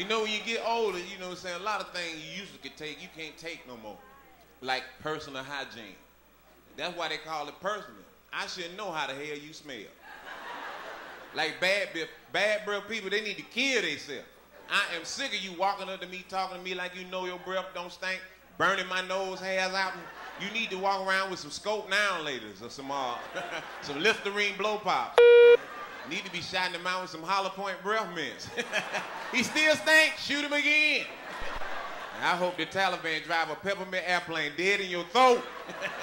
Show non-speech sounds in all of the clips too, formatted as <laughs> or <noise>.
You know, when you get older, you know what I'm saying, a lot of things you used to could take, you can't take no more. Like personal hygiene. That's why they call it personal. I shouldn't know how the hell you smell. Like bad, bad breath people, they need to kill themselves. I am sick of you walking up to me, talking to me like you know your breath don't stink, burning my nose hairs out. You need to walk around with some scope now ladies or some uh, <laughs> some Listerine blow pop. Need to be shot in the mouth with some hollow point breath mints. <laughs> he still stinks, shoot him again. I hope the Taliban drive a peppermint airplane dead in your throat.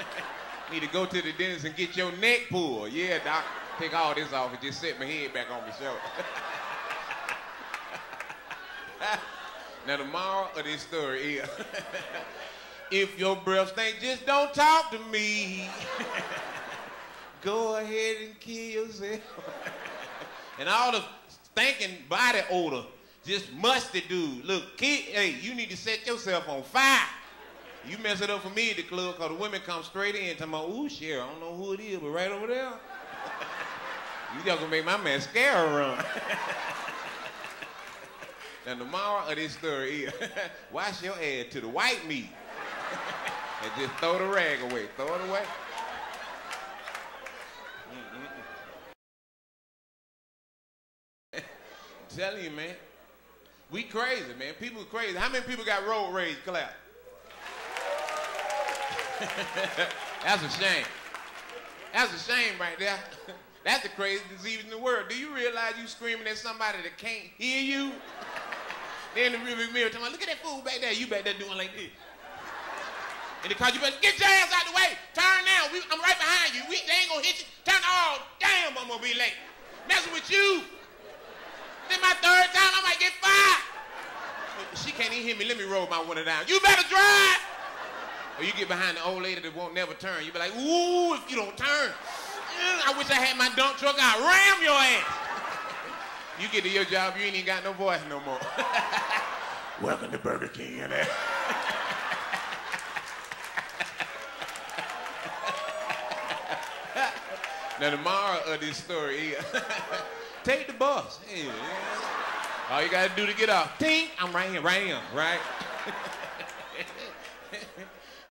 <laughs> Need to go to the dentist and get your neck pulled. Yeah, doc. Take all this off and just set my head back on my shoulder. <laughs> now the moral of this story is if your breath stink, just don't talk to me. Go ahead and kill yourself. <laughs> and all the stinking body odor, just musty dude. Look, kid, hey, you need to set yourself on fire. You mess it up for me at the club because the women come straight in talking about, ooh, Cher, I don't know who it is, but right over there. <laughs> you just gonna make my mascara run. <laughs> now the moral of this story is, wash your ass to the white meat. and just throw the rag away. Throw it away. Telling you, man. We crazy, man. People crazy. How many people got road rage? Clap. <laughs> That's a shame. That's a shame right there. <laughs> That's the craziest disease in the world. Do you realize you screaming at somebody that can't hear you? <laughs> then the rearview mirror tell me, look at that fool back there. You back there doing like this. And because you better get your ass out the way. Turn now. We, I'm right behind you. We, they ain't gonna hit you. Turn. Oh, damn, I'm gonna be late. Messing with you. This my third time. I might get fired. Oh, she can't even hear me. Let me roll my window down. You better drive. Or you get behind the old lady that won't never turn. You be like, ooh, if you don't turn. I wish I had my dump truck. I'd ram your ass. you get to your job, you ain't even got no voice no more. <laughs> Welcome to Burger King. <laughs> now the moral of this story is <laughs> take the bus. All you gotta do to get off. Tink, I'm right here, right here, right? <laughs>